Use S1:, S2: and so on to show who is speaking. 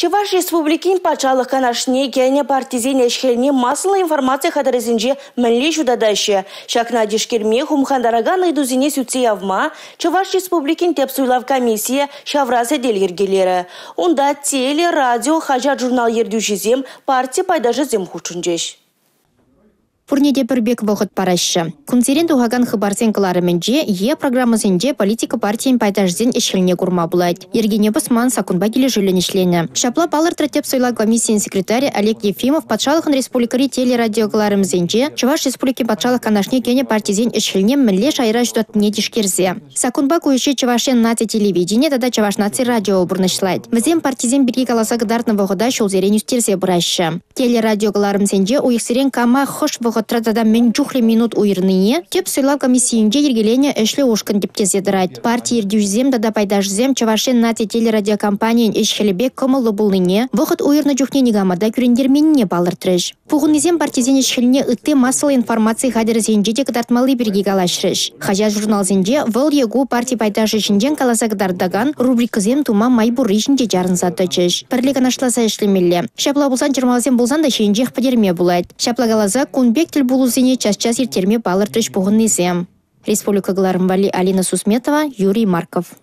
S1: Чеваш республикин пачалық канашне кене партизен эшхеліне масылы информация хадырызынже мінле жудадайшы. Шакна дешкерме хумхандараган идузине сүтсе явма, Чеваш республикин тепсуйлав комиссия шавразы делгергелері. Онда теле, радио, хажар журнал ердюшізем партия пайдажы зем хучунжеш.
S2: Пурнеде пірбек вғыт парашы. Күнзерен тухаган хыбарсен кыларыменже е программасенже политика партиян пайтажзен ішіліне курма булайт. Ергене басман сакунба келе жүлін ішлені. Шапла балыр тротеп сойла комиссиян секретарь Олег Ефимов патшалықын республикари телерадиогаларымызенже Чуваш республики патшалық канашне кене партизен ішіліне мінле шайра жүдатыне дишкерзе. Сакунба куйши Чувашен наци телевидение тада Чуваш наци радио бурнышлайт. Візен партизен бірге каласа гдартны вғыда шулзерен үстерсе бұрашы. Телерадиогаларымызенже уйықсерен кама хош вғыт традада мен чухле минут уйрныне, теп сыйлав комиссиинче ергелене эшле ушкан деп кезедірайт. Партия ердюзем дада пайдашзем чавашен нати телерадиокомпаниян эшхелебе кымылы булныне, вұқыт уйрны жүхне негамада күрендерменіне балыр треш. Пуғынызем партизен эшхеліне ытты массалы информация хадырзенже де кыдартмалы бірге галашрыш. Хажа журналзенже выл егу партия пайдашы жинжен каласа кыдардаган рубрикызем тума майбуры жинже жарын затычыш. Пірлеген ашласа эшлемелле. Шапла булсан жырмалзем булсан да шейінжех падерме булайт. Шапла галаза кунбек тіл булузине час-час ертерме балыртыш бұғын незем. Республика Галарымбали Алина Сусметова, Юрий Марков.